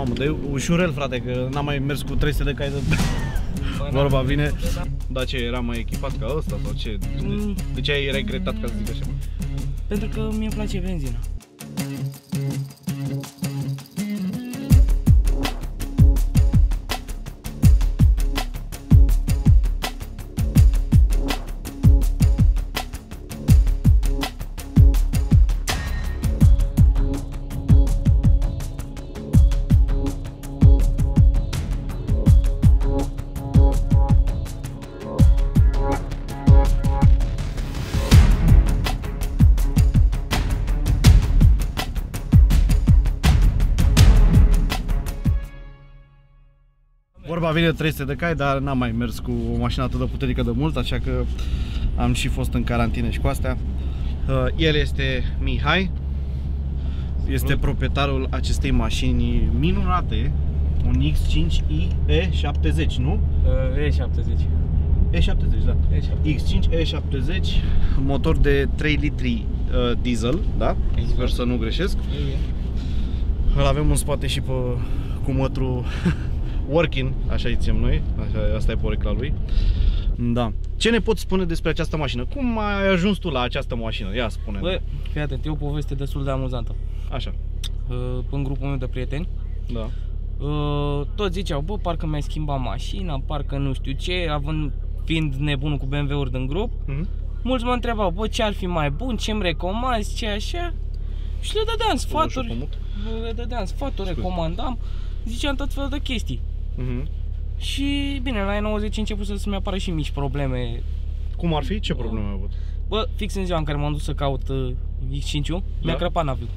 Mamă, dar e ușurel, frate, că n-am mai mers cu 300 de cai de... Vorba vine, da ce, era mai echipat ca ăsta sau ce? Mm. De ce ai regretat, ca să zic așa? Pentru că mie îmi place benzina. Vorba vine 300 de cai, dar n-am mai mers cu o mașină atât de puternică de mult, așa că am și fost în carantine și cu astea. Uh, El este Mihai, este Salut. proprietarul acestei mașini minunate, un X5i E70, nu? Uh, E70. E70, da. E70. X5 E70, motor de 3 litri uh, diesel, da? Exact. Sper să nu greșesc. Îl avem în spate și pe cu mătru working, așa îi ținem noi, așa, asta e porecla lui. Da. Ce ne poți spune despre această mașină? Cum ai ajuns tu la această mașină? Ia spune Bă, fii atent, e o poveste destul de amuzantă. Așa. Uh, în grupul meu de prieteni, Da. uh, toți ziceau, bă, parcă mi-ai schimbat mașina, parcă nu știu ce, având fiind nebunul cu BMW-uri din grup, Mhm. mulți mă întrebau, bă, ce ar fi mai bun, ce-mi recomanzi, ce așa? Și le dădeam sfaturi, Pământ. le dădeam sfaturi, Scuze. recomandam, ziceam tot felul de chestii. Mhm. Și bine, la E90 început să-mi apară și mici probleme. Cum ar fi? Ce probleme ai avut? Bă, fix în ziua în care m-am dus să caut uh, X5-ul, mi-a Da? crăpat naviul.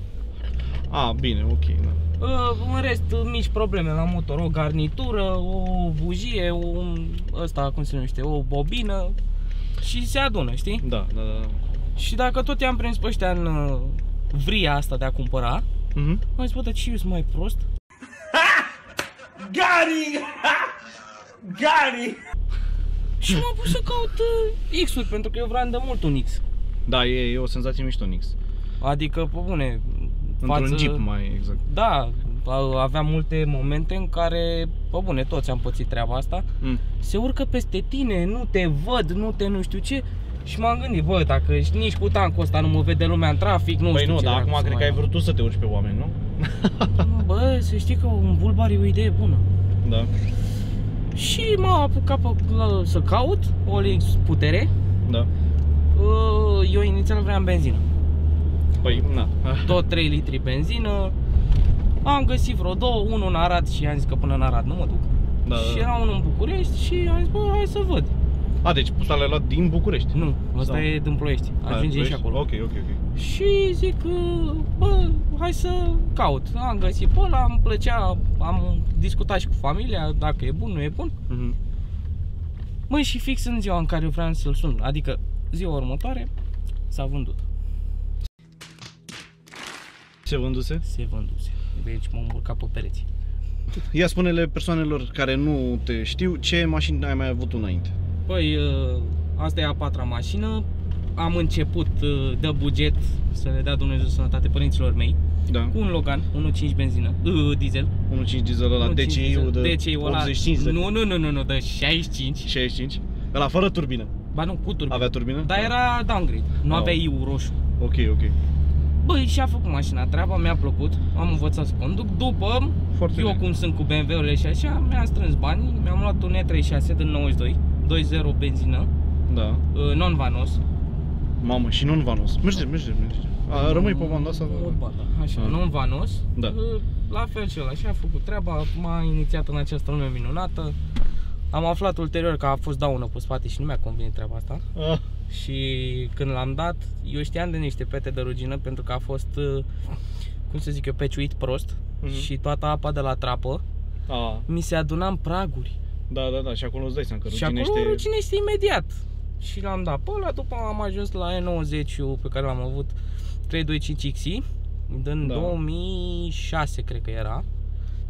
A, bine, ok, da. Uh, în rest, uh, mici probleme la motor, o garnitură, o bujie, un, ăsta, cum se numește, o bobină și se adună, știi? Da, da, da. Și dacă tot i-am prins pe ăștia în uh, vria asta de a cumpăra, Mhm. am zis, bă, dar ce eu sunt mai prost? Gary! Gary! Și m-am pus să caut uh, X-uri, pentru că eu vreau de mult un X. Da, e, e o senzație mișto în X. Adică, pe bune, Într-un Jeep mai exact. Da, a- aveam multe momente în care, pe bune, toți am pățit treaba asta Mm. Se urcă peste tine, nu te văd, nu te nu știu ce Și m-am gândit, bă, dacă nici cu tancul ăsta nu mă vede lumea în trafic, nu Păi știu nu, ce dar dracu acum să cred că mai ai vrut tu să te urci pe oameni, nu? am. Bă, să știi că un bulbar e o idee bună Da. Și m-am apucat pe, la, să caut o Lynx putere Da. Uh, Eu inițial vreau benzină Păi, na. Tot 3 litri benzină Am găsit vreo două, unul în Arad și am zis că până în Arad nu mă duc Da, Și da. era unul în București și am zis, bă, hai să văd A, deci ăsta l-ai luat din București. Nu, ăsta Sau- e din Ploiești, A, ajungem și București? acolo Ok, ok, ok. Și zic, uh, bă, hai să caut Am găsit pe ăla, îmi plăcea, am discutat și cu familia Dacă e bun, nu e bun Mhm. Măi, și fix în ziua în care vreau să-l sun Adică ziua următoare S-a vândut, Ce vânduse? se vânduse Deci m-am urcat pe pereți Ia spune-le persoanelor care nu te știu ce mașini ai mai avut înainte. Păi, uh, asta e a patra mașină. Am început uh, de buget să le dea Dumnezeu sănătate părinților mei. Da. Cu un Logan 1.5 benzină, uh, diesel. 1.5 diesel ăla 1.5 DCI-ul de DCI-ul ăla- 85 de Nu, nu, nu, nu, nu, de 65 65. Ăla fără turbină. Ba nu, cu turbină. Avea turbină? Dar era downgrade, nu Ah, avea ok. iu roșu. Ok, ok. Băi, și a făcut mașina. Treaba, mi-a plăcut. Am învățat să conduc. După, Foarte eu bine. cum sunt cu BMW-urile și așa Mi-am strâns bani, mi-am luat un E36 din 92 2.0 benzină, Da. uh, non-vanos Mamă, și nu-n vanos. Merge, merge, merge. A, rămâi pe banda asta. Ba, da, Așa, Ah. non-vanos Da. Uh, La fel și ăla, și a făcut treaba M-a inițiat în această lume minunată Am aflat ulterior că a fost daună pe spate și nu mi-a convenit treaba asta Ah, Și când l-am dat, eu știam de niște pete de rugină pentru că a fost, uh, cum să zic eu, peciuit prost Mhm. și toată apa de la trapă a, mi se aduna în praguri. Da, da, da, și acolo îți dai seama că și acolo ruginește... ruginește imediat. Și l-am dat pe ăla, după am ajuns la E90 pe care l-am avut 325XI din Da. 2006 cred că era.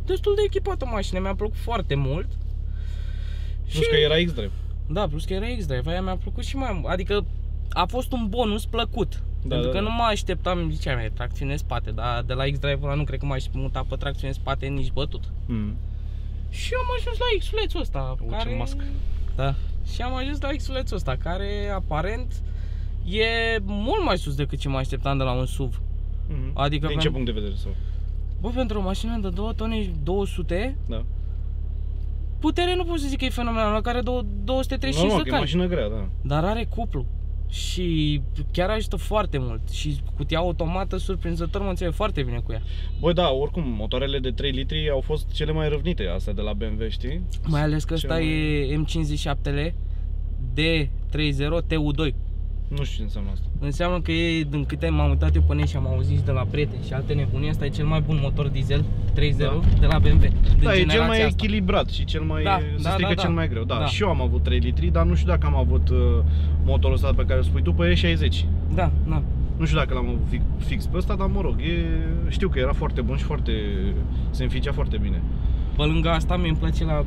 Destul de echipată mașină, mi-a plăcut foarte mult. Plus că era X-Drive. Da, plus că era X-Drive, aia mi-a plăcut și mai mult. Adică a fost un bonus plăcut. Da, Pentru da, că da. nu mă așteptam, ziceam, e tracțiune în spate, dar de la X-Drive ăla nu cred că m-aș muta pe tracțiune în spate nici bătut. Mm. Și am ajuns la X-ulețul ăsta, U, ce care... mască. Da. Și am ajuns la X-ulețul ăsta, care aparent e mult mai sus decât ce mă așteptam de la un SUV. Mm. Adică Din ce aveam- punct de vedere sau? Bă, pentru o mașină de 2 tone și 200, Da. putere nu pot să zic că e fenomenal, la care două- 235 Normal, de că e cai. mașină grea, da. Dar are cuplu. Și chiar ajută foarte mult. Și cutia automată, surprinzător, mă înțeleg foarte bine cu ea. Băi, da, oricum, motoarele de 3 litri au fost cele mai răvnite astea de la BMW, știi? Mai ales că ăsta Cel mai- e M57-le D30 TU2. Nu știu ce înseamnă asta. Înseamnă că e, din câte m-am uitat eu pe net și am auzit de la prieteni și alte nebunii, asta e cel mai bun motor diesel 3.0 Da. de la BMW. Din Da, e cel generația mai asta. echilibrat și cel mai, Da, se da, strică da, da. cel mai greu. Da, Da. și eu am avut 3 litri, dar nu știu dacă am avut uh, motorul ăsta pe care îl spui tu pe E60. Da, da. Nu știu dacă l-am avut fi- fix pe ăsta, dar mă rog, e, știu că era foarte bun și foarte, se înficea foarte bine. Pe lângă asta mi îmi place la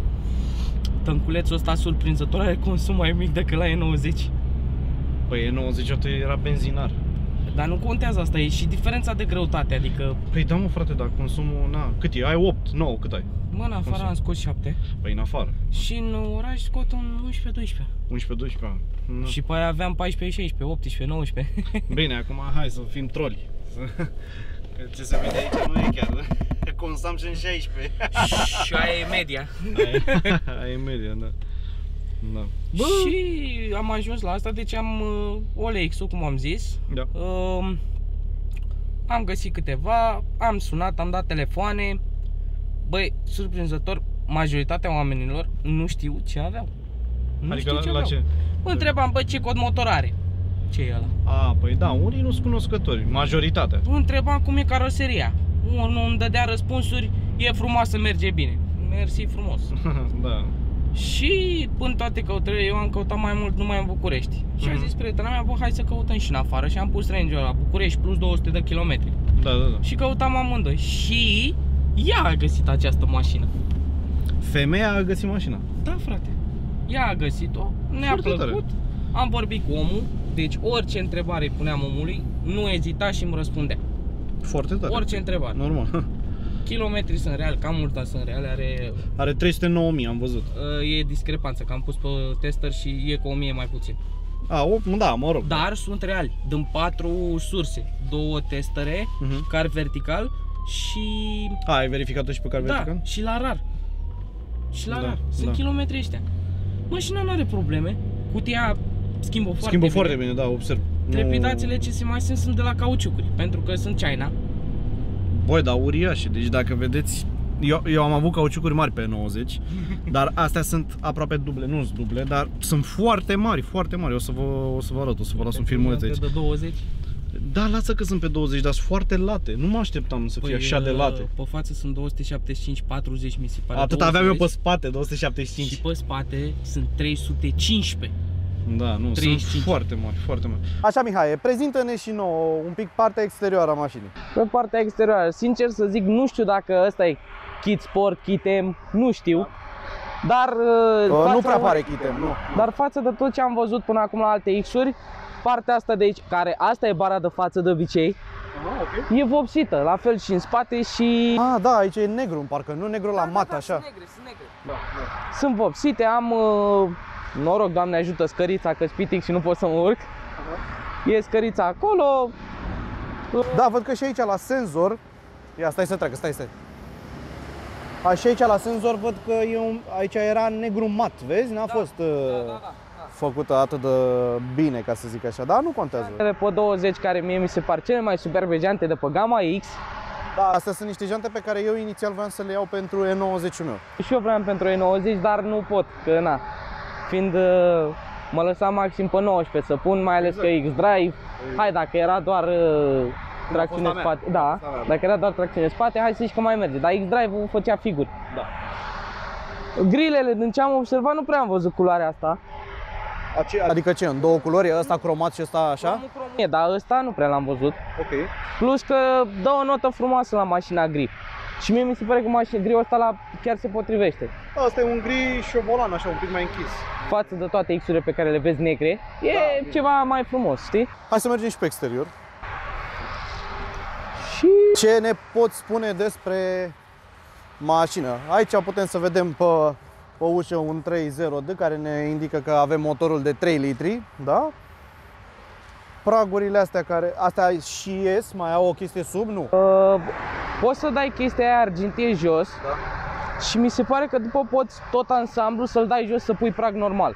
tănculețul ăsta surprinzător, are consum mai mic decât la E90. Păi E90 era benzinar. Dar nu contează asta, e și diferența de greutate, adică, Păi da mă frate, dar consumul, na, cât e? Ai 8, 9, cât ai? mă, în afară Consum. am scos 7 Păi în afară, și în oraș scot un 11-12. 11-12 ani. Și pe aia aveam 14-16, 18-19. Bine, acum hai să fim troli. Să- Că ce se vede aici nu e chiar. Consumption 16. și aia e media. Aia e media, da. Da. Bă. Și am ajuns la asta, deci am uh, OLX-ul, cum am zis. Da. Uh, am găsit câteva, am sunat, am dat telefoane. Băi, surprinzător, majoritatea oamenilor nu știu ce aveau. Nu adică știu la, ce la aveau. ce? Mă întrebam, bă, ce cod motor are? Ce e ăla? A, păi da, unii nu sunt cunoscători, majoritatea. Mă întrebam cum e caroseria. Unul îmi dădea răspunsuri, e frumoasă, merge bine. Mersi frumos. da. Și în toate căutările eu am căutat mai mult numai în București. Și a Mhm. zis prietena mea, bă, hai să căutăm și în afară și am pus range-ul la București plus 200 de kilometri. Da, da, da. Și căutam amândoi. Și ea a găsit această mașină. Femeia a găsit mașina. Da, frate. Ea a găsit-o, ne-a Foarte tare. plăcut. Am vorbit cu omul, deci orice întrebare îi puneam omului, nu ezita și îmi răspundea. Foarte tare. Orice întrebare. Normal. Kilometri sunt reali, cam multă sunt reale, are Are 309.000, am văzut. e discrepanță, că am pus pe tester și e cu 1000 mai puțin. A, 8, da, mă rog. Dar sunt reali, din patru surse, două testere, Mhm. car vertical și A, ai verificat-o și pe car da, vertical? și la rar. Și la Da, rar. Sunt da. kilometri ăștia. Mașina nu are probleme. Cutia schimbă foarte Schimbă bine. foarte bine, da, observ. Trepidațiile ce se mai sunt sunt de la cauciucuri, pentru că sunt China. Băi, dar uriașe, deci dacă vedeți eu, eu am avut cauciucuri mari pe 90, dar astea sunt aproape duble, nu sunt duble, dar sunt foarte mari, foarte mari. O să vă, o să vă arăt, o să vă las un filmuleț aici. De 20. Da, lasă că sunt pe 20, dar sunt foarte late. Nu mă așteptam să fie așa de uh, late. Pe față sunt 275, 40 mi se pare. Atât aveam eu pe 20. spate, 275. Și pe spate sunt 315. Da, nu, 35. sunt foarte mari, foarte mari. Așa, Mihai, prezintă-ne și nouă un pic partea exterioară a mașinii. Pe partea exterioară, sincer să zic, nu știu dacă ăsta e kit sport, kit M, nu știu. Dar, uh, Uh, față- nu prea pare chitem, nu. Dar față de tot ce am văzut până acum la alte X-uri, partea asta de aici, care asta e bara de față de obicei, e vopsită, la fel și în spate și... Ah, da, aici e negru în parcă, nu negru la mat, așa. Sunt negre, sunt negre. Sunt vopsite, am uh, noroc, Doamne ajută, scărița, că spitic și nu pot să mă urc. E scărița acolo, Da, văd că și aici la senzor, ia stai să treacă, stai, stai. A, și aici la senzor văd că e un, aici era negru mat, vezi? N-a fost uh, făcută atât de bine, ca să zic așa, dar nu contează. de pe 20 care mie mi se par cele mai superbe geante de pe Gamma X Da, astea sunt niște jante pe care eu inițial voiam să le iau pentru E90-ul meu. și eu vreau pentru E90, dar nu pot, că na, fiind uh, mă lăsam maxim pe 19 să pun, mai ales că X-Drive, hai dacă era doar uh, tracțiune a mea. spate, da, dacă era doar tracțiune spate, hai să zici că mai merge, dar X-Drive-ul făcea figuri. Da. Grilele, din ce am observat, nu prea am văzut culoarea asta. Adică ce, în două culori, ăsta cromat și ăsta așa? Am un cromie, dar ăsta nu prea l-am văzut. Ok. Plus că dă o notă frumoasă la mașina gri. Și mie mi se pare că mașina griul ăsta la chiar se potrivește. Asta e un gri șobolan, așa, un pic mai închis. Față de toate X-urile pe care le vezi negre, e Da, ceva mai frumos, știi? Hai să mergem și pe exterior. Și Ce ne poți spune despre mașină? Aici putem să vedem pe, pe ușă un 3.0D care ne indică că avem motorul de 3 litri, da? Pragurile astea care, astea și ies, mai au o chestie sub, nu? uh, poți să dai chestia aia argintie jos Da. și mi se pare că după poți tot ansamblu să-l dai jos să pui prag normal.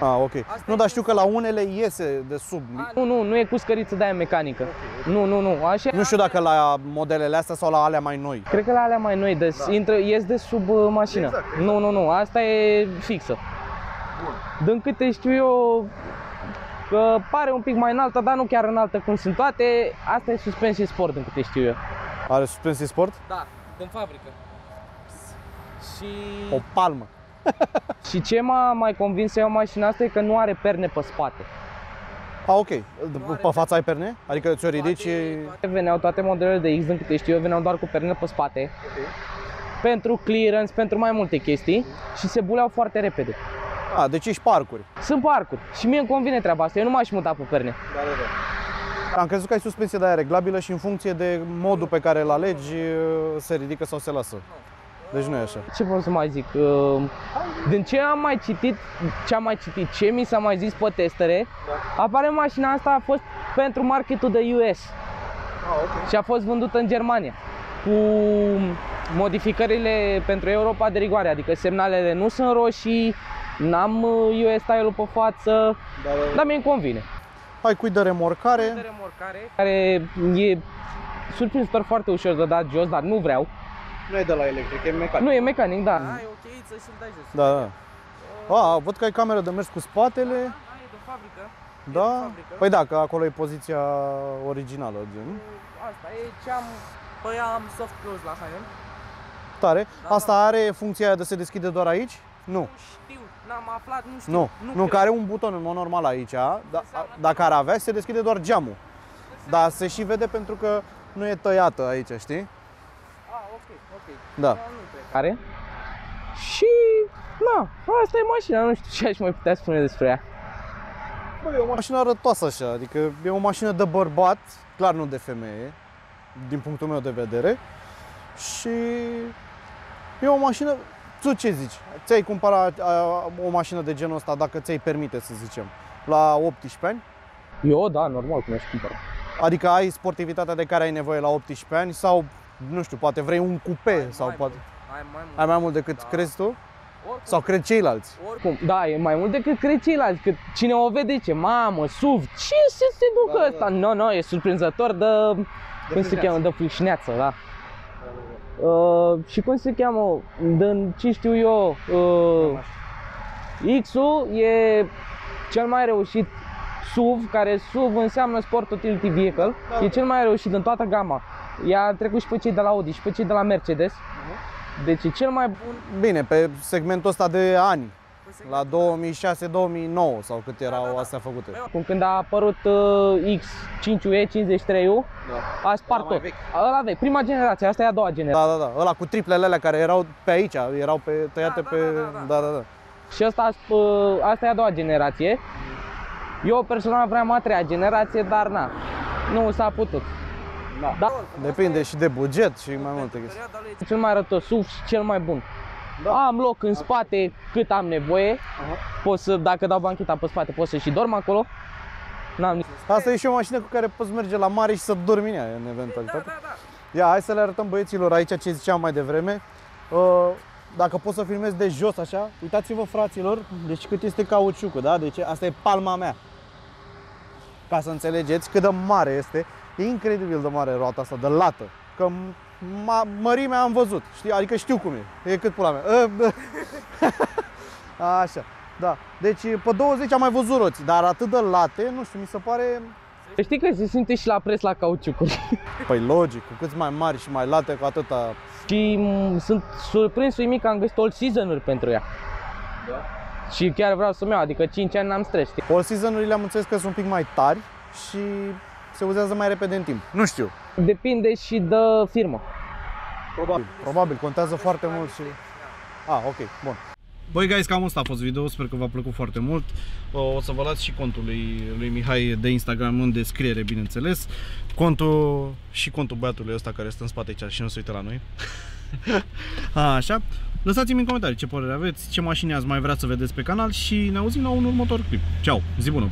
Ah, ok. Nu, dar știu că la unele iese de sub. Nu, nu, nu e cu scăriță de aia mecanică. Nu, nu, nu, așa Nu știu dacă la modelele astea sau la alea mai noi. Cred că la alea mai noi, de, da. intră, ies de sub uh, mașină. Exact, exact. Nu, nu, nu, asta e fixă. Din câte știu eu, că pare un pic mai înaltă, dar nu chiar înaltă cum sunt toate. Asta e suspensie sport, din câte știu eu. Are suspensie sport? Da, din fabrică. Și... O palmă. Și ce m-a mai convins să iau mașina asta e că nu are perne pe spate. Ah, ok. Pe fața ai perne? Adică ți-o ridici și... Toate veneau, toate modelele de X, din câte știu eu, veneau doar cu perne pe spate. Pentru clearance, pentru mai multe chestii și se buleau foarte repede. A, deci ești parcuri. Sunt parcuri și mie îmi convine treaba asta, eu nu m-aș muta pe perne. Am crezut că ai suspensie de aia reglabilă și în funcție de modul pe care îl alegi se ridică sau se lasă. Deci nu e așa. Ce pot să mai zic? Uh, Din ce am mai citit, ce am mai citit, ce mi s-a mai zis pe testere, apare mașina asta a fost pentru marketul de US și a fost vândută în Germania cu modificările pentru Europa de rigoare, adică semnalele nu sunt roșii, n-am uh, US style pe față, dar mie îmi convine. Hai cui de remorcare. de remorcare care e surprinzător foarte ușor de dat jos, dar nu vreau. Nu e de la electric, e mecanic. Nu e mecanic, da. Ai o cheiță și-l dai jos. Da, da. A, văd că ai cameră de mers cu spatele. Ai de fabrică. Da? fabrică. Păi da, că acolo e poziția originală, gen. Asta e ce am... Păi am soft close la haine. Tare. Asta are funcția aia de se deschide doar aici? Nu. Nu știu, n-am aflat, nu știu. Nu, nu, cred. că are un buton în mod normal aici, da, dacă ar avea, se deschide doar geamul. Dar se și vede pentru că nu e tăiată aici, știi? Ah, ok, ok. Da. Nu, nu cred. Care? Și, na, asta e mașina, nu știu ce aș mai putea spune despre ea. Bă, e o mașină arătoasă așa, adică e o mașină de bărbat, clar nu de femeie, din punctul meu de vedere. Și e o mașină, tu ce zici? Ți-ai cumpărat a, o mașină de genul ăsta dacă ți-ai permite să zicem, la 18 ani? Eu, da, normal, cum aș cumpăra. Adică ai sportivitatea de care ai nevoie la 18 ani sau, nu știu, poate vrei un cupe Ai sau mai poate... mult, Ai mai mult. Ai mai mult decât Da. crezi tu? Oricum, Sau cred ceilalți? Cum? Da, e mai mult decât cred ceilalți, că cine o vede ce, mamă, SUV, ce să se ducă Da, da, ăsta? Nu, nu, e surprinzător de, cum se fâșneață. cheamă, de fâșneață, da. Uh, și cum se cheamă, din ce știu eu, uh, X-ul e cel mai reușit SUV, care SUV înseamnă Sport Utility Vehicle, Da. e cel mai reușit din toată gama. Ea a trecut și pe cei de la Audi și pe cei de la Mercedes. Deci e cel mai bun Bine, pe segmentul ăsta de ani, Păi la 2006-2009 sau cât erau astea făcute. Cum când a apărut uh, X5UE, 53U, a spart mai tot. vechi. Ăla vechi, prima generație, asta e a doua generație. Da, da, da. Ăla cu triplele alea care erau pe aici, erau pe, tăiate Da, pe... da, da, da, da, da, da. Și asta, a sp- uh, asta e a doua generație. Eu personal vreau a treia generație, dar na, nu s-a putut. Da. Da. Depinde și de buget și mai multe chestii. Perioada lui Cel mai arătos SUV și cel mai bun. Da. Am loc în spate cât am nevoie. Pot să, dacă dau bancheta pe spate, pot să și dorm acolo. N-am nici... Asta e și o mașină cu care poți merge la mare și să dormi în ea, în eventualitate. Da, da, da. Ia, hai să le arătăm băieților aici ce ziceam mai devreme. Uh, Dacă pot să filmez de jos așa, uitați-vă fraților, deci cât este cauciucul, da? Deci asta e palma mea. Ca să înțelegeți cât de mare este. E incredibil de mare roata asta, de lată. Că ma, mărimea am văzut, știi? Adică știu cum e. E cât pula mea. Ă, bă. Așa, da. Deci pe 20 am mai văzut roți, dar atât de late, nu știu, mi se pare Știi că se simte și la preț la cauciucuri. Păi logic, cu cât mai mari și mai late, cu atâta... și m, sunt surprins uimit că am găsit all season-uri pentru ea. Da. Și chiar vreau să-mi iau, adică 5 ani n-am stres, știi? All season-urile am înțeles că sunt un pic mai tari și se uzează mai repede în timp. Nu știu. Depinde și de firmă. Probabil. Probabil, contează foarte mult și... Ah, ok, bun. Băi guys, cam asta a fost video, sper că v-a plăcut foarte mult. O să vă las și contul lui, lui Mihai de Instagram în descriere, bineînțeles. Contul și contul băiatului ăsta care stă în spate aici și nu se uită la noi. A, așa. Lăsați-mi în comentarii ce părere aveți, ce mașini ați mai vrea să vedeți pe canal și ne auzim la un următor clip. Ceau, zi bună!